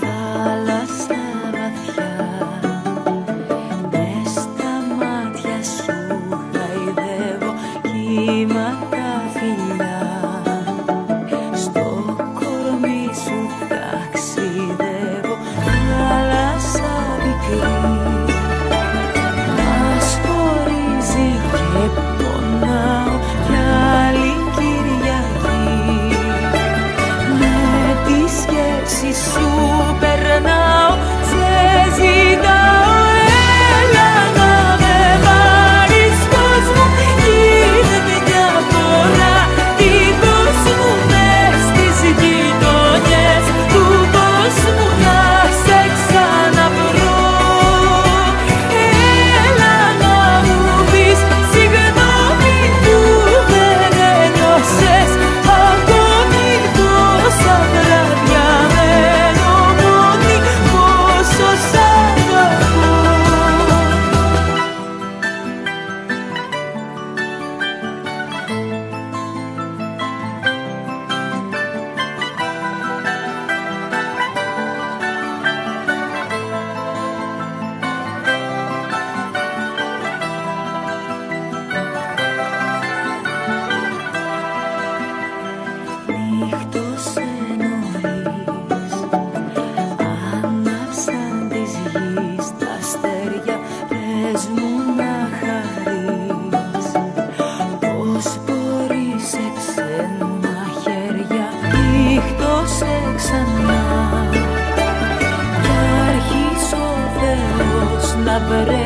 Θάλασσα βαθιά, μάτια σου και δεν στο κορμί σου ταξί. 嗯。sabré